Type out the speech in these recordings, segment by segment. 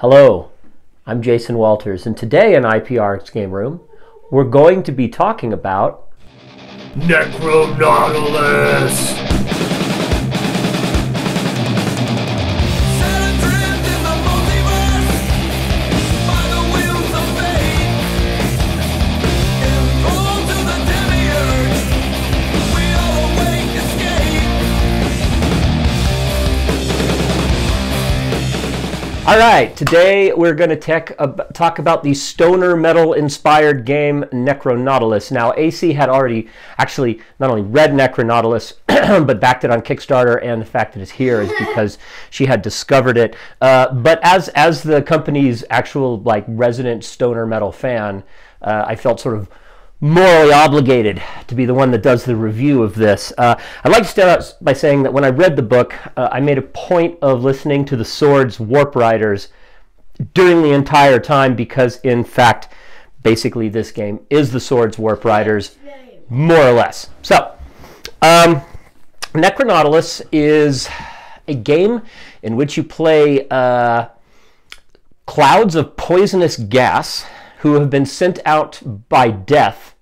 Hello, I'm Jason Walters, and today in IPR's Game Room, we're going to be talking about Necronautilus! All right, today we're going to tech, uh, talk about the stoner metal inspired game Necronautilus. Now, AC had already actually not only read Necronautilus, but backed it on Kickstarter, and the fact that it's here is because she had discovered it. Uh, but as as the company's actual like resident stoner metal fan, uh, I felt sort of morally obligated to be the one that does the review of this. Uh, I'd like to start out by saying that when I read the book, uh, I made a point of listening to the Sword's Warp Riders during the entire time because, in fact, basically this game is the Sword's Warp Riders, more or less. So, um, Necronautilus is a game in which you play. Uh, clouds of poisonous gas who have been sent out by death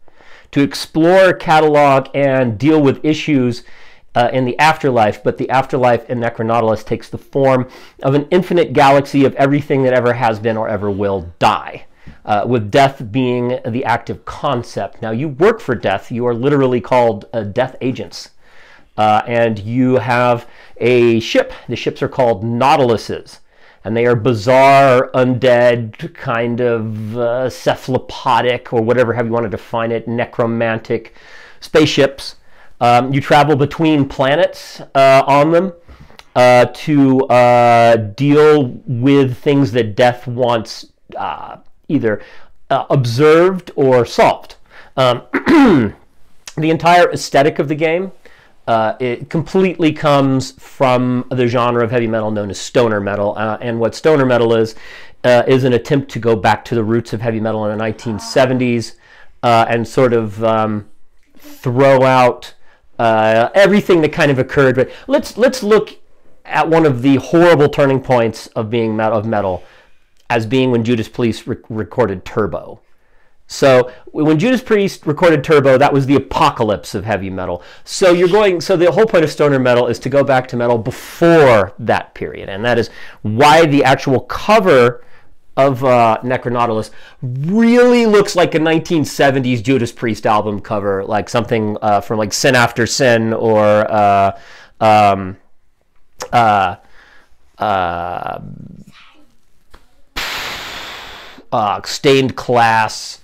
to explore, catalog, and deal with issues uh, in the afterlife. But the afterlife in Necronautilus takes the form of an infinite galaxy of everything that ever has been or ever will die. Uh, with death being the active concept. Now, you work for death. You are literally called uh, death agents. Uh, and you have a ship. The ships are called Nautiluses and they are bizarre, undead, kind of uh, cephalopodic, or whatever have you want to define it, necromantic spaceships. Um, you travel between planets uh, on them uh, to uh, deal with things that death wants uh, either uh, observed or solved. Um, the entire aesthetic of the game uh, it completely comes from the genre of heavy metal known as stoner metal. Uh, and what stoner metal is, uh, is an attempt to go back to the roots of heavy metal in the 1970s uh, and sort of um, throw out uh, everything that kind of occurred. But let's let's look at one of the horrible turning points of being metal, of metal as being when Judas Priest re- recorded Turbo. So when Judas Priest recorded Turbo, that was the apocalypse of heavy metal. So you're going. So the whole point of stoner metal is to go back to metal before that period, and that is why the actual cover of uh, Necronautilus really looks like a 1970s Judas Priest album cover, like something uh, from like Sin After Sin or uh, um, uh, uh, uh, Stained Class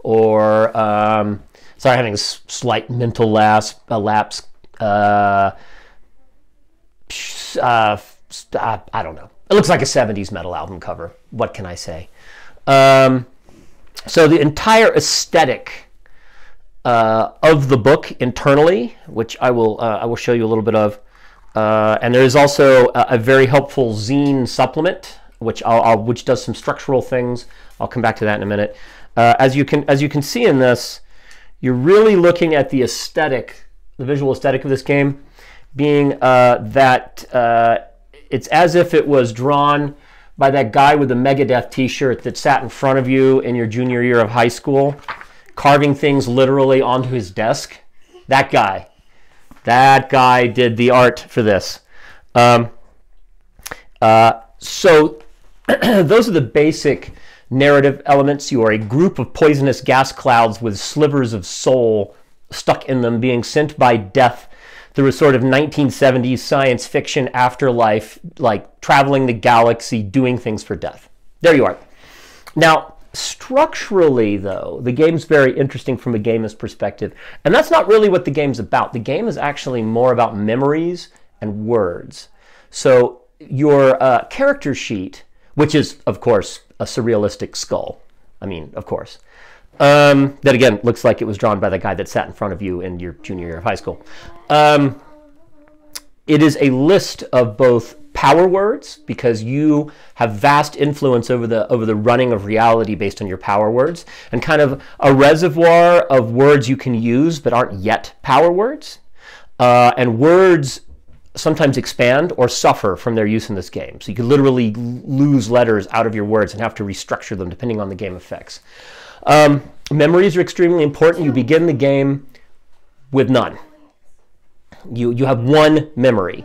or um, sorry, having a slight mental lapse. Uh, lapse uh, uh, uh, I don't know. It looks like a '70s metal album cover. What can I say? Um, so the entire aesthetic uh, of the book internally, which I will uh, I will show you a little bit of, uh, and there is also a, a very helpful zine supplement, which I'll, I'll which does some structural things. I'll come back to that in a minute. Uh, as you can as you can see in this, you're really looking at the aesthetic, the visual aesthetic of this game, being uh, that uh, it's as if it was drawn by that guy with the Megadeth T-shirt that sat in front of you in your junior year of high school, carving things literally onto his desk. That guy, that guy did the art for this. Um, uh, so those are the basic narrative elements. You are a group of poisonous gas clouds with slivers of soul stuck in them, being sent by death through a sort of 1970s science fiction afterlife, like traveling the galaxy, doing things for death. There you are. Now, structurally, though, the game's very interesting from a gamer's perspective. And that's not really what the game's about. The game is actually more about memories and words. So, your uh, character sheet, which is, of course, a surrealistic skull. I mean, of course. Um, that again looks like it was drawn by the guy that sat in front of you in your junior year of high school. Um, it is a list of both power words because you have vast influence over the over the running of reality based on your power words and kind of a reservoir of words you can use but aren't yet power words uh, and words sometimes expand or suffer from their use in this game. So you could literally lose letters out of your words and have to restructure them depending on the game effects. Um, memories are extremely important. You begin the game with none. You, you have one memory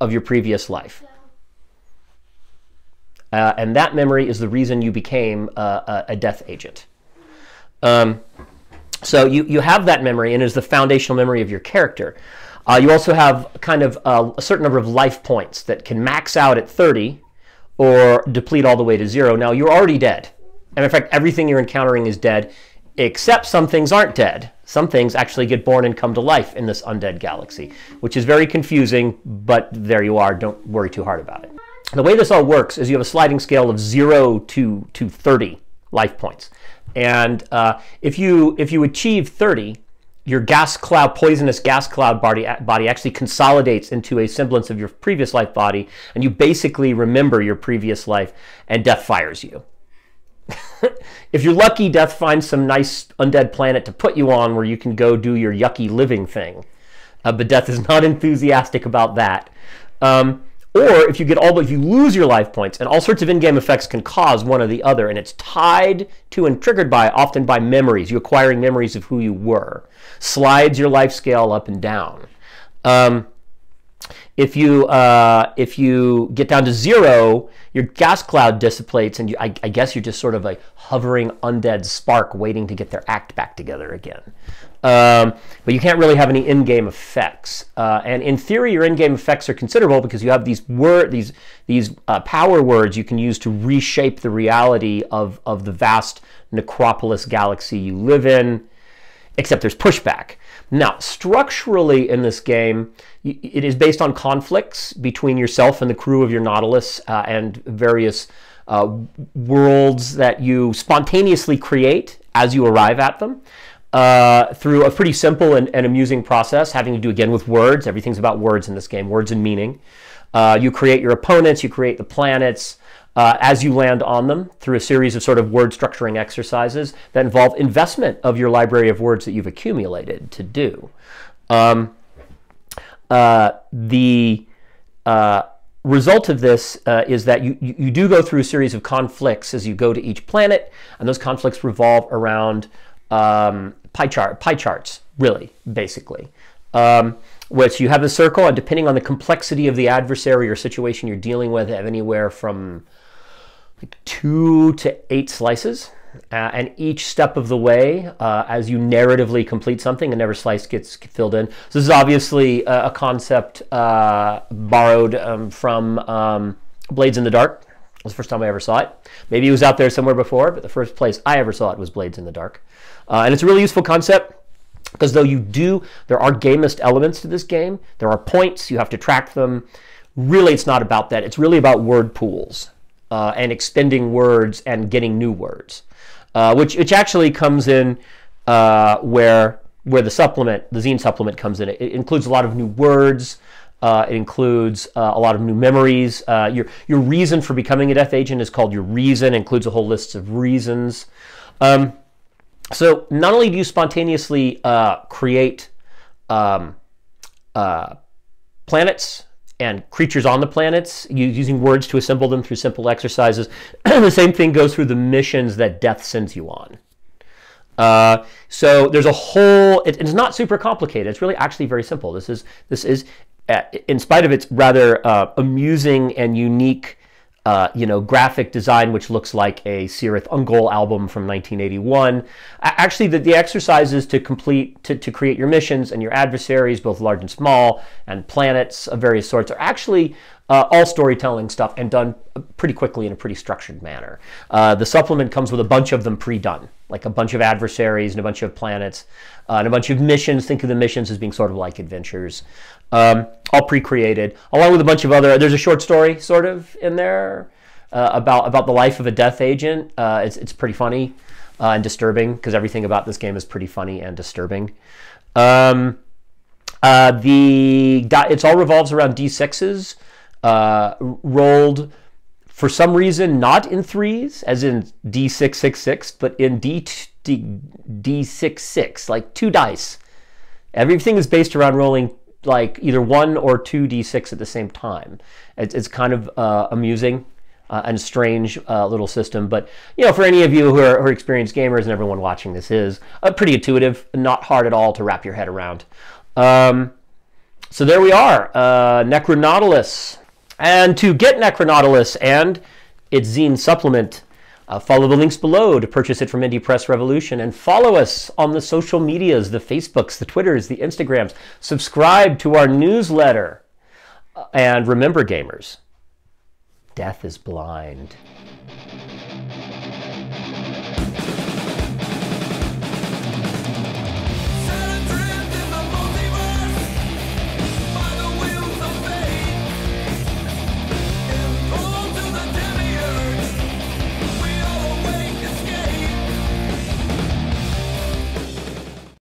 of your previous life. Uh, and that memory is the reason you became uh, a, death agent. Um, so you, you have that memory and it is the foundational memory of your character. Uh, you also have kind of uh, a certain number of life points that can max out at 30 or deplete all the way to zero. Now you're already dead. And in fact, everything you're encountering is dead, except some things aren't dead. Some things actually get born and come to life in this undead galaxy, which is very confusing, but there you are. Don't worry too hard about it. The way this all works is you have a sliding scale of zero to, to 30 life points. And uh, if you if you achieve 30, your gas cloud, poisonous gas cloud body, body actually consolidates into a semblance of your previous life body, and you basically remember your previous life, and death fires you. if you're lucky, death finds some nice undead planet to put you on where you can go do your yucky living thing. Uh, but death is not enthusiastic about that. Um, or if you get all, but if you lose your life points, and all sorts of in-game effects can cause one or the other, and it's tied to and triggered by often by memories. You acquiring memories of who you were, slides your life scale up and down. Um, if you uh, if you get down to zero, your gas cloud dissipates, and you, I, I guess you're just sort of a hovering undead spark waiting to get their act back together again. Um, but you can't really have any in-game effects. Uh, and in theory, your in-game effects are considerable because you have these word these these uh, power words you can use to reshape the reality of of the vast necropolis galaxy you live in. Except there's pushback. Now, structurally in this game, it is based on conflicts between yourself and the crew of your Nautilus uh, and various uh, worlds that you spontaneously create as you arrive at them uh, through a pretty simple and, and amusing process having to do again with words. Everything's about words in this game, words and meaning. Uh, you create your opponents, you create the planets uh, as you land on them through a series of sort of word structuring exercises that involve investment of your library of words that you've accumulated to do. Um, uh, the uh, result of this uh, is that you, you, do go through a series of conflicts as you go to each planet, and those conflicts revolve around um, pie chart pie charts, really, basically. Um, which you have a circle, and depending on the complexity of the adversary or situation you're dealing with, have anywhere from like two to eight slices. Uh, and each step of the way, uh, as you narratively complete something, another slice gets filled in. So this is obviously a, a concept uh, borrowed um, from um, Blades in the Dark. It was the first time I ever saw it. Maybe it was out there somewhere before, but the first place I ever saw it was Blades in the Dark. Uh, and it's a really useful concept because though you do, there are gamist elements to this game. There are points, you have to track them. Really, it's not about that. It's really about word pools uh, and extending words and getting new words, uh, which which actually comes in uh, where where the supplement, the zine supplement, comes in. It, includes a lot of new words. Uh, it includes uh, a lot of new memories. Uh, your your reason for becoming a death agent is called your reason. Includes a whole list of reasons. Um, so not only do you spontaneously uh, create um, uh, planets and creatures on the planets using words to assemble them through simple exercises, the same thing goes through the missions that death sends you on. Uh, so there's a whole. It, it's not super complicated. It's really actually very simple. This is this is, uh, in spite of its rather uh, amusing and unique, uh, you know, graphic design, which looks like a Cirith Ungol album from 1981. Actually, the, the exercises to complete to, to create your missions and your adversaries, both large and small, and planets of various sorts, are actually uh, all storytelling stuff and done pretty quickly in a pretty structured manner. Uh, the supplement comes with a bunch of them pre-done, like a bunch of adversaries and a bunch of planets uh, and a bunch of missions. Think of the missions as being sort of like adventures, um, all pre-created, along with a bunch of other. There's a short story sort of in there uh, about about the life of a death agent. Uh, it's it's pretty funny uh, and disturbing because everything about this game is pretty funny and disturbing. Um, uh, the it's all revolves around d6s uh, rolled for some reason not in threes, as in d666, but in d d d66, like two dice. Everything is based around rolling like either one or two d6 at the same time. It's, it's kind of uh, amusing uh, and strange uh, little system. But you know, for any of you who are, who are experienced gamers, and everyone watching this is uh, pretty intuitive, not hard at all to wrap your head around. Um, so there we are, uh, Necronautilus. And to get Necronautilus and its zine supplement, uh, follow the links below to purchase it from Indie Press Revolution and follow us on the social medias, the Facebooks, the Twitters, the Instagrams. Subscribe to our newsletter. Uh, And remember, gamers, death is blind.